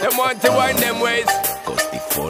Them want to wind them ways.